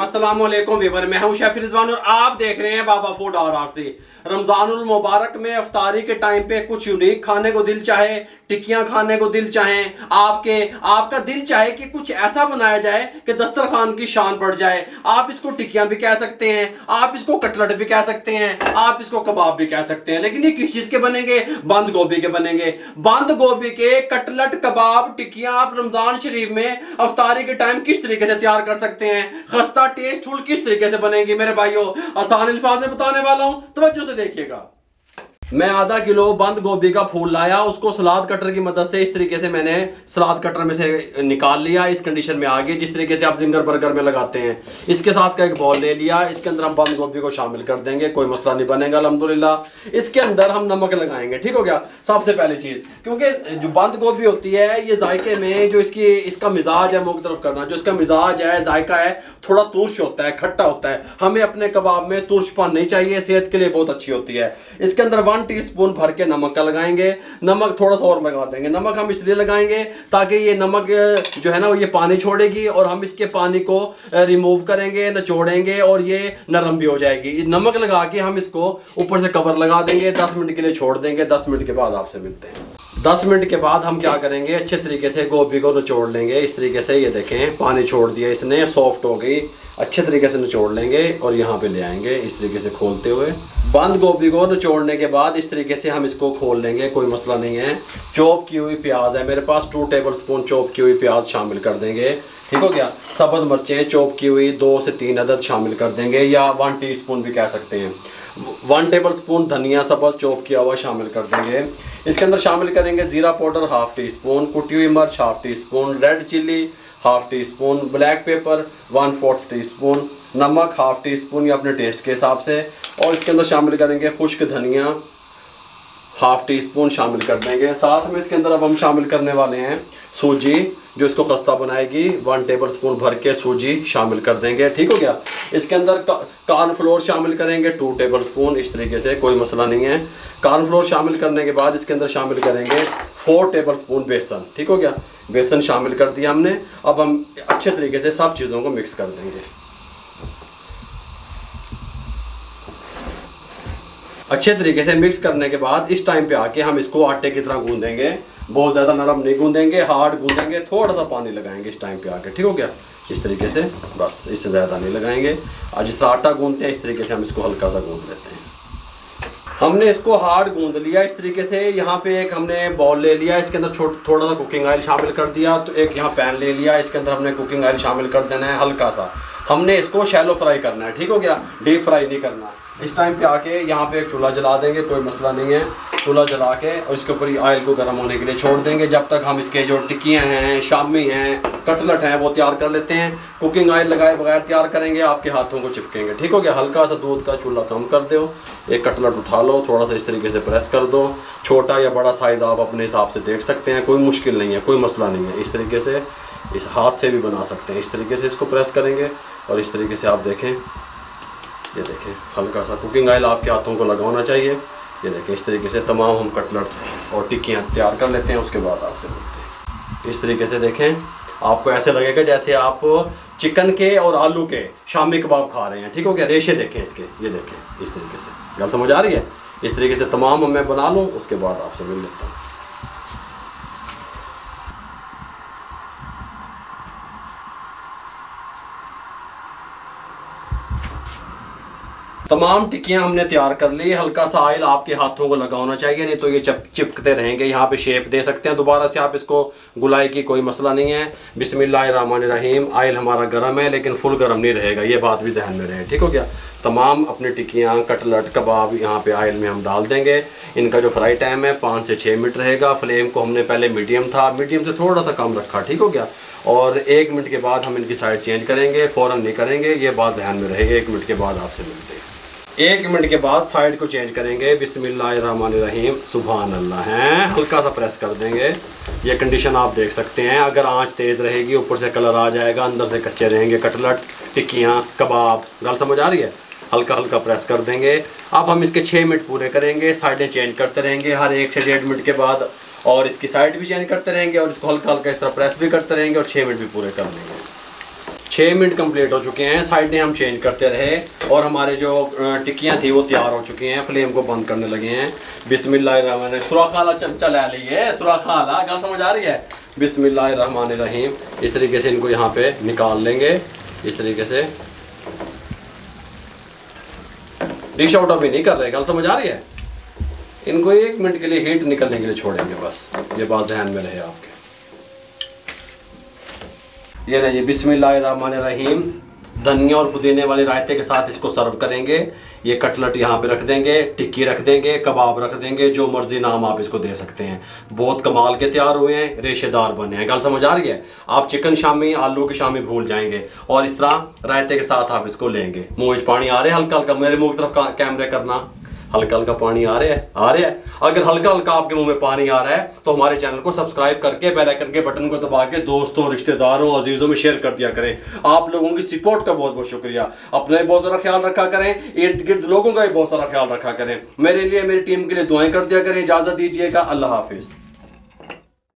अस्सलाम वीवर, मैं हूँ शेफ रिजवान और आप देख रहे हैं Baba food R R C. Ramzan मुबारक में अफ्तारी के टाइम पे कुछ यूनिक खाने को दिल चाहे टिक्कियाँ खाने को दिल चाहे, आपके, आपका दिल चाहे कि कुछ ऐसा बनाया जाए कि दस्तरखान की शान बढ़ जाए। आप इसको टिक्कियाँ भी कह सकते हैं, आप इसको कटलट भी कह सकते हैं, आप इसको कबाब भी कह सकते हैं। लेकिन ये किस चीज़ के बनेंगे? बंद गोभी के बनेंगे। बंद गोभी के कटलट, कबाब, टिक्कियाँ आप रमज़ान शरीफ में अफ्तारी के टाइम किस तरीके से तैयार कर सकते हैं? खस्ता टेस्टफुल किस तरीके से बनेगी मेरे भाइयों? आसान अल्फाज में बताने वाला हूँ। तो से देखिएगा। मैं आधा किलो बंद गोभी का फूल लाया, उसको सलाद कटर की मदद से इस तरीके से मैंने सलाद कटर में से निकाल लिया, इस कंडीशन में आ गई जिस तरीके से आप जिंगर बर्गर में लगाते हैं। इसके साथ का एक बॉल ले लिया, इसके अंदर हम बंद गोभी को शामिल कर देंगे, कोई मसला नहीं बनेगा अलहमदुल्ला इसके अंदर हम नमक लगाएँगे, ठीक हो गया? सबसे पहली चीज़, क्योंकि जो बंद गोभी होती है, ये जायके में जो इसकी, इसका मिजाज है मुख तरफ़ करना, जो इसका मिजाज है, जायका है, थोड़ा तुर्श होता है, खट्टा होता है। हमें अपने कबाब में तुर्शपन नहीं चाहिए, सेहत के लिए बहुत अच्छी होती है। इसके अंदर वन टी भर के नमक का लगाएँगे। नमक थोड़ा सा और लगा देंगे। नमक हम इसलिए लगाएँगे ताकि ये नमक जो है ना, ये पानी छोड़ेगी और हम इसके पानी को रिमूव करेंगे, नचोड़ेंगे और ये नरम भी हो जाएगी। नमक लगा के हम इसको ऊपर से कवर लगा देंगे। दस मिनट के लिए छोड़ देंगे। दस मिनट के बाद आपसे मिलते हैं। दस मिनट के बाद हम क्या करेंगे? अच्छे तरीके से गोभी को निचोड़ लेंगे। इस तरीके से ये देखें, पानी छोड़ दिया इसने सॉफ्ट हो गई। अच्छे तरीके से निचोड़ लेंगे और यहाँ पे ले आएँगे इस तरीके से खोलते हुए। बंद गोभी को निचोड़ने के बाद इस तरीके से हम इसको खोल लेंगे, कोई मसला नहीं है। चॉप की हुई प्याज है मेरे पास टू टेबल स्पून चॉप की हुई प्याज शामिल कर देंगे। ठीक हो गया? सब्ज़ मिर्चें चॉप की हुई दो से तीन अदद शामिल कर देंगे, या वन टी भी कह सकते हैं। वन टेबल स्पून धनिया सब्ज़ चॉप किया हुआ शामिल कर देंगे। इसके अंदर शामिल करेंगे ज़ीरा पाउडर हाफ़ टी स्पून कुटी हुई मर्च half teaspoon red chilli half teaspoon black pepper one fourth teaspoon नमक हाफ़ टी स्पून या अपने टेस्ट के हिसाब से। और इसके अंदर शामिल करेंगे खुश्क धनिया हाफ़ टी स्पून शामिल कर देंगे। साथ में इसके अंदर अब हम शामिल करने वाले हैं सूजी, जो इसको खस्ता बनाएगी। वन टेबल स्पून भर के सूजी शामिल कर देंगे। ठीक हो गया? इसके अंदर कॉर्न फ्लोर शामिल करेंगे। टू टेबल स्पून इस तरीके से, कोई मसला नहीं है। कॉर्न फ्लोर शामिल करने के बाद इसके अंदर शामिल करेंगे फोर टेबल स्पून बेसन। ठीक हो गया? बेसन शामिल कर दिया हमने। अब हम अच्छे तरीके से सब चीज़ों को मिक्स कर देंगे। अच्छे तरीके से मिक्स करने के बाद इस टाइम पे आके हम इसको आटे की तरह गूंदेंगे। बहुत ज़्यादा नरम नहीं गूंदेंगे हार्ड गूंदेंगे थोड़ा सा पानी लगाएँगे इस टाइम पे आके, ठीक हो गया? इस तरीके से, बस, इससे ज़्यादा नहीं लगाएँगे। और जिस तरह आटा गूंदते हैं, इस तरीके से हम इसको हल्का सा गूंद लेते हैं। हमने इसको हार्ड गूंद लिया इस तरीके से। यहाँ पे एक हमने बॉल ले लिया, इसके अंदर थोड़ा सा कुकिंग ऑयल शामिल कर दिया तो एक यहाँ पैन ले लिया, इसके अंदर हमने कुकिंग ऑयल शामिल कर देना है हल्का सा हमने इसको शैलो फ्राई करना है, ठीक हो गया? डीप फ्राई नहीं करना। इस टाइम पे आके यहाँ पे एक चूल्हा जला देंगे, कोई मसला नहीं है। चूल्हा जला के और इसके ऊपर ऑयल को गर्म होने के लिए छोड़ देंगे। जब तक हम इसके जो टिक्कियाँ हैं, शामी हैं, कटलट हैं, वो तैयार कर लेते हैं। कुकिंग ऑयल लगाए बगैर तैयार करेंगे, आपके हाथों को चिपकेंगे। ठीक हो गया? हल्का सा दूध का चूल्हा कम कर दो। एक कटलट उठा लो, थोड़ा सा इस तरीके से प्रेस कर दो। छोटा या बड़ा साइज़ आप अपने हिसाब से देख सकते हैं। कोई मुश्किल नहीं है, कोई मसला नहीं है। इस तरीके से इस हाथ से भी बना सकते हैं। इस तरीके से इसको प्रेस करेंगे और इस तरीके से आप देखें। ये देखें हल्का सा कुकिंग ऑयल आपके हाथों को लगाना चाहिए। ये देखें, इस तरीके से तमाम हम कटलट और टिक्कियाँ तैयार कर लेते हैं, उसके बाद आपसे मिलते हैं। इस तरीके से देखें, आपको ऐसे लगेगा जैसे आप चिकन के और आलू के शामी कबाब खा रहे हैं, ठीक हो गया? रेशे देखें इसके, ये देखें, इस तरीके से। गल समझ आ रही है? इस तरीके से तमाम मैं बना लूँ, उसके बाद आपसे मिल लेता हूँ। तमाम टिक्कियाँ हमने तैयार कर ली। हल्का सा आयल आपके हाथों को लगा होना चाहिए, नहीं तो ये चप, चिपकते रहेंगे। यहाँ पे शेप दे सकते हैं। दोबारा से आप इसको गुलाई की कोई मसला नहीं है। बिसमीम आयल हमारा गर्म है, लेकिन फुल गर्म नहीं रहेगा। ये बात भी जहन में रहे। ठीक हो गया? तमाम अपनी टिक्कियाँ, कटलट, कबाब यहाँ पे आयल में हम डाल देंगे। इनका जो फ्राई टाइम है, पाँच से छः मिनट रहेगा। फ्लेम को हमने पहले मीडियम था। मीडियम से थोड़ा सा कम रखा। ठीक हो गया? और एक मिनट के बाद हम इनकी साइड चेंज करेंगे, फ़ौरन नहीं करेंगे। ये बात ध्यान में रहे एक मिनट के बाद आपसे मिलते हैं। एक मिनट के बाद साइड को चेंज करेंगे। बिस्मिल्लाहिर्रहमानिर्रहीम। सुबहान अल्लाह हैं। हल्का सा प्रेस कर देंगे। ये कंडीशन आप देख सकते हैं। अगर आँच तेज़ रहेगी, ऊपर से कलर आ जाएगा, अंदर से कच्चे रहेंगे। कटलट, टिक्कियाँ, कबाब। गल समझ आ रही है? हल्का हल्का प्रेस कर देंगे। अब हम इसके छः मिनट पूरे करेंगे। साइडें चेंज करते रहेंगे। हर एक से डेढ़ मिनट के बाद और इसकी साइड भी चेंज करते रहेंगे और इसको हल्का हल्का इस तरह प्रेस भी करते रहेंगे और छः मिनट भी पूरे कर लेंगे छः मिनट कंप्लीट हो चुके हैं। साइडें हम चेंज करते रहे और हमारे जो टिक्कियाँ थी वो तैयार हो चुकी हैं। फ्लेम को बंद करने लगे हैं। बिस्मिल्लाह सुराख वाला चमचा ले लिए सुराख वाला गल समझ आ रही है? बिस्मिल्लाह रहीम इस तरीके से इनको यहाँ पे निकाल लेंगे। इस तरीके से। डिश आउट अभी नहीं कर रहे, गल समझ आ रही है? इनको एक मिनट के लिए हीट निकलने के लिए छोड़ेंगे बस। ये बात जहन में रहे आपके। ये रही बिस्मिल्लाहिर्रहमानिर्रहीम, धनिया और पुदीने वाले रायते के साथ इसको सर्व करेंगे। ये कटलट यहाँ पे रख देंगे, टिक्की रख देंगे, कबाब रख देंगे, जो मर्ज़ी नाम आप इसको दे सकते हैं। बहुत कमाल के तैयार हुए हैं, रेशेदार बने हैं। गल समझ आ रही है? आप चिकन शामी, आलू की शामी भूल जाएँगे। और इस तरह रायते के साथ आप इसको लेंगे। मुँह पानी आ रहे हैं हल्का हल्का मेरे मुँह की तरफ़ कैमरे करना। हल्का हल्का पानी आ रहा है, आ रहा है। अगर हल्का हल्का आपके मुँह में पानी आ रहा है तो हमारे चैनल को सब्सक्राइब करके, बेल आइकन के बटन को दबा के दोस्तों, रिश्तेदारों, अजीजों में शेयर कर दिया करें। आप लोगों की सपोर्ट का बहुत बहुत शुक्रिया। अपना भी बहुत सारा ख्याल रखा करें इर्द गिर्द लोगों का भी बहुत सारा ख्याल रखा करें। मेरे लिए, मेरी टीम के लिए दुआएँ कर दिया करें। इजाज़त दीजिएगा। अल्लाह हाफिज़।